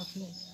আপনি হুম।